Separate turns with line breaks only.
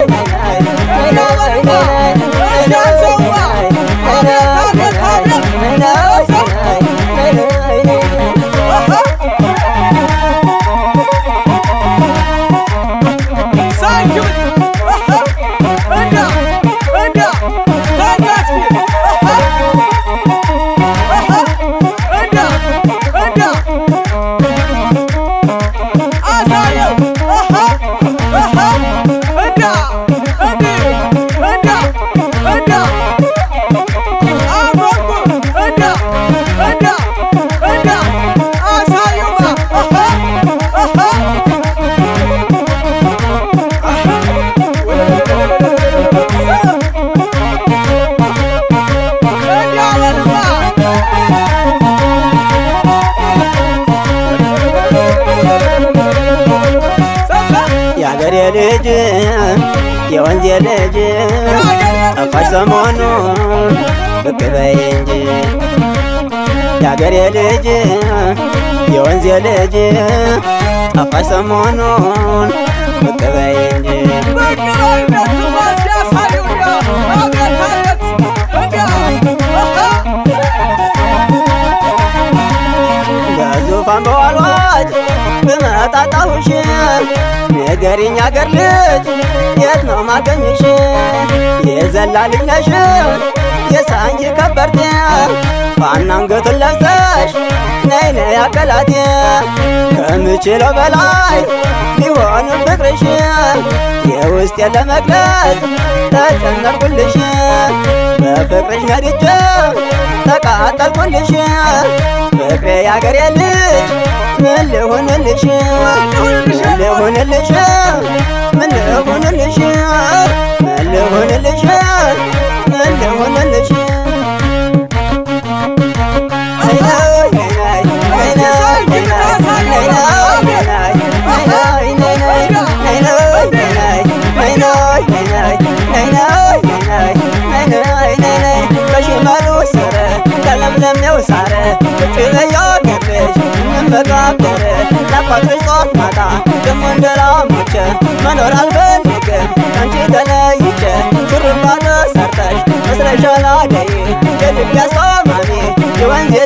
Hey, hey, God. የአገሬ ልጅ የወንዜ ልጅ ጠፋሽ ሰሞኑን ብቅ በይ እንጂ። የአገሬ ልጅ የወንዜ ልጅ ጠፋሽ ሰሞኑን ብቅ በይ እንጂ በዋሏት ብመጣጣሁሽ ንገሪኝ አገር ልጅ የት ነው ማገኝሽ? የዘላ ልጅ ነሽ የሳንቺ ከበርቴ ፋና አንገቱን ለብሰሽ ነይ ነይ አቀላቴ። ከምችለው በላይ ቢሆንም ፍቅርሽ የውስጤን ለመግለጽ ተጨነቅኩልሽ በፍቅርሽ ነድጄ ተቃጠልኩልሽ። ፍቅሬ ያገሬ ልጅ من هون الشعر من هون الشعر من هون الشعر من هون الشعر من هون الشعر Yeah. እንመካከር ናፋቅሽ ጧት ማታ ደሞ እንደላሞቼ መኖር አልፈልግም አንቺ ተለይቼ ሹሩባ ተሰርተሽ መስለሻል አደይ የልብ ያስማሚ የወንዝ